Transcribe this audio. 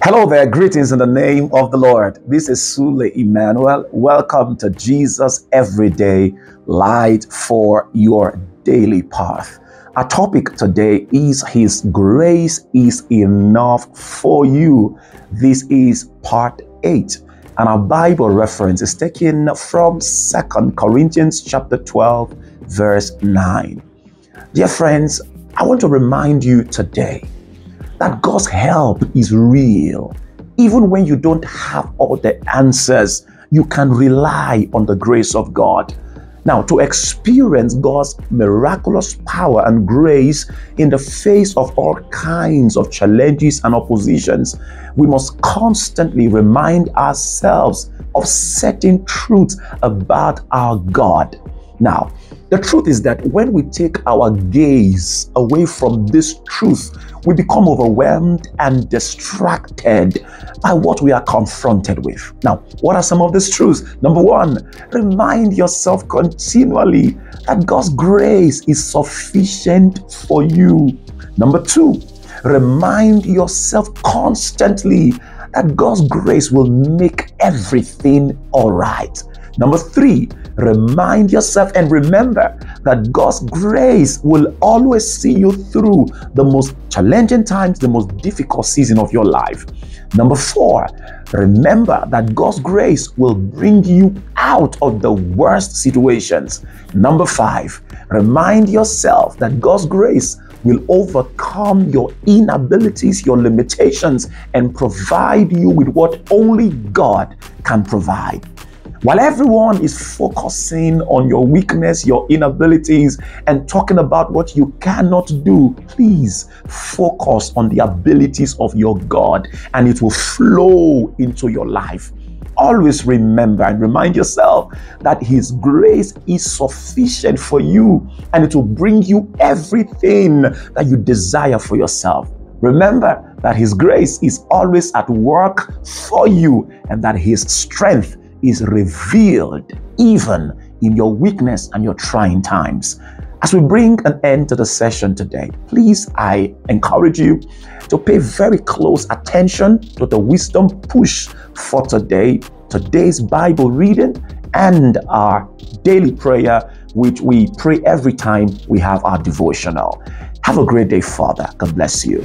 Hello there, greetings in the name of the Lord. This is Sule Emmanuel. Welcome to Jesus Everyday Light for your daily path. Our topic today is His grace is enough for you. This is part 8. And our Bible reference is taken from Second Corinthians chapter 12, verse 9. Dear friends, I want to remind you today that God's help is real. Even when you don't have all the answers, you can rely on the grace of God. Now, to experience God's miraculous power and grace in the face of all kinds of challenges and oppositions, we must constantly remind ourselves of certain truths about our God. Now, the truth is that when we take our gaze away from this truth, we become overwhelmed and distracted by what we are confronted with. Now, what are some of these truths? Number one, remind yourself continually that God's grace is sufficient for you. Number two, remind yourself constantly that God's grace will make everything all right. Number three, remind yourself and remember that God's grace will always see you through the most challenging times, the most difficult season of your life. Number four, remember that God's grace will bring you out of the worst situations. Number five, remind yourself that God's grace will overcome your inabilities, your limitations, and provide you with what only God can provide. While everyone is focusing on your weakness, your inabilities, and talking about what you cannot do, please focus on the abilities of your God and it will flow into your life. Always remember and remind yourself that His grace is sufficient for you and it will bring you everything that you desire for yourself. Remember that His grace is always at work for you and that His strength is revealed even in your weakness and your trying times. As we bring an end to the session today, please, I encourage you to pay very close attention to the wisdom push for today, today's Bible reading, and our daily prayer, which we pray every time we have our devotional. Have a great day, Father. God bless you.